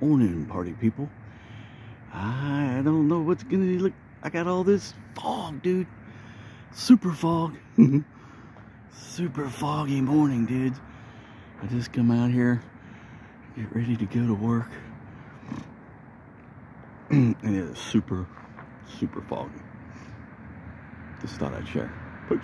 morning, party people. I don't know what's gonna look. I got all this fog, dude. Super fog. Super foggy morning, dude. I just come out here, get ready to go to work. and it is super, super foggy. Just thought I'd share. Peace.